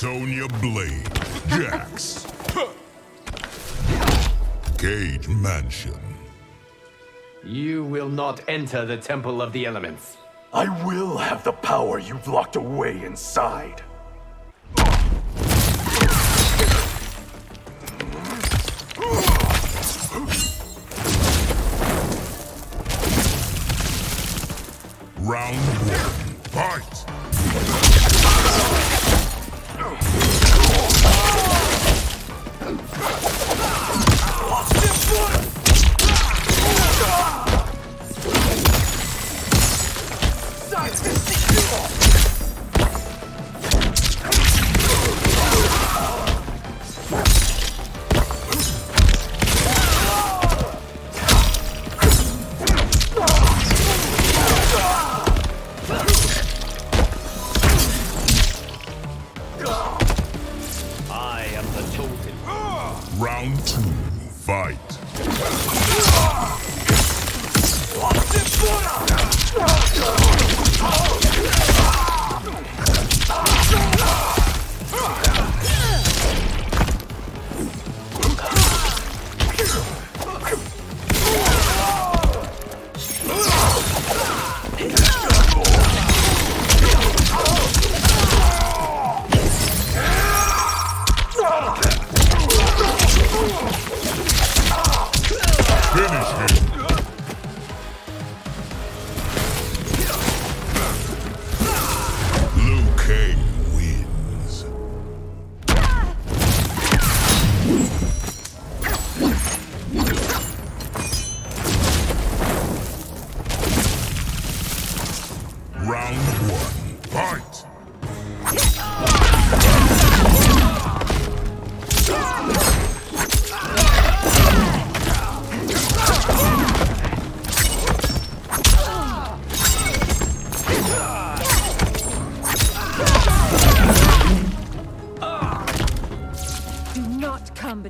Sonya Blade, Jax. Cage Mansion. You will not enter the Temple of the Elements. I will have the power you've locked away inside. Round one, fight! I Round two, fight!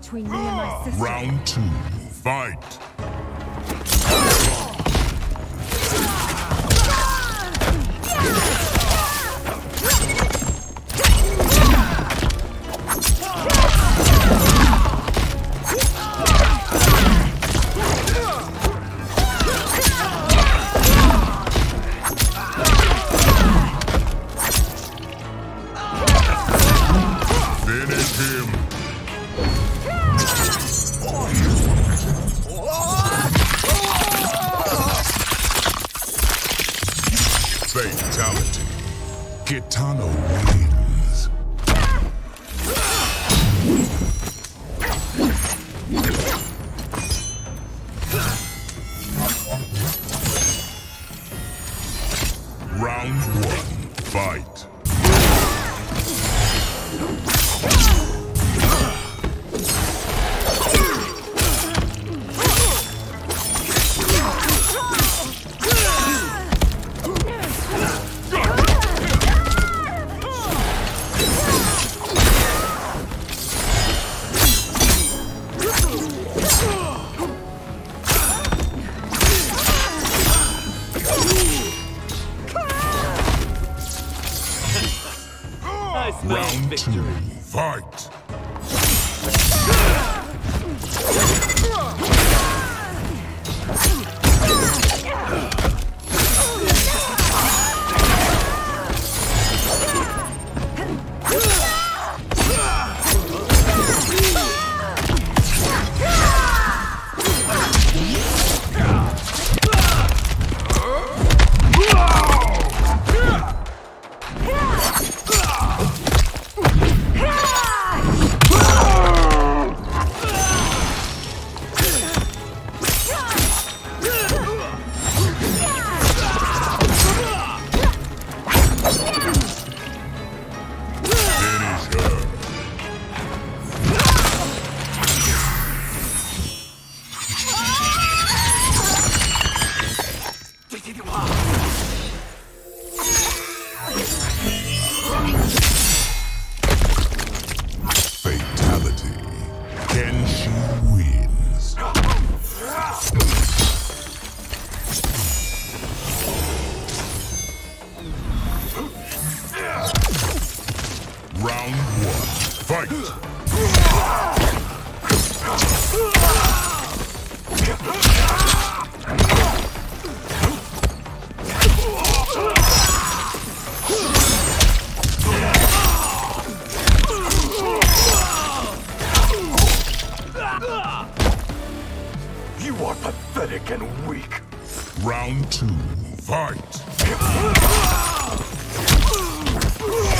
Between me and my ah! sister. Round two, fight! Kitana Round two, fight. Pathetic and weak. Round two. Fight!